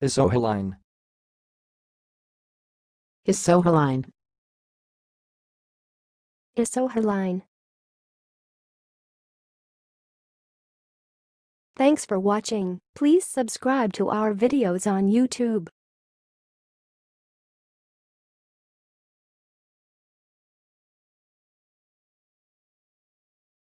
Isohaline. Isohaline. Isohaline. Thanks for watching. Please subscribe to our videos on YouTube.